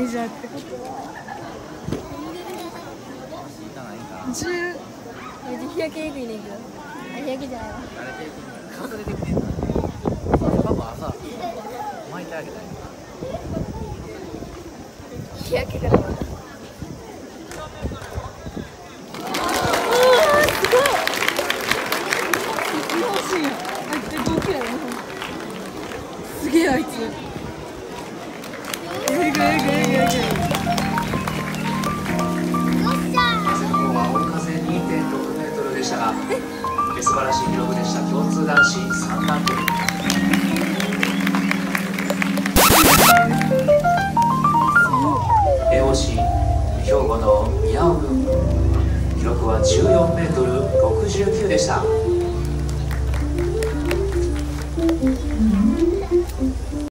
メジャーってこと10日焼けえぐい。ねんけど日焼けじゃない。わ顔出てきてんのパパ朝巻い。てあげたい。日焼けからは日本人やあい。つ同期やろ日本すげえあい。つ素晴らしい記録でした。共通男子3番手 AOC 兵庫の宮尾君記録は14メートル69でした。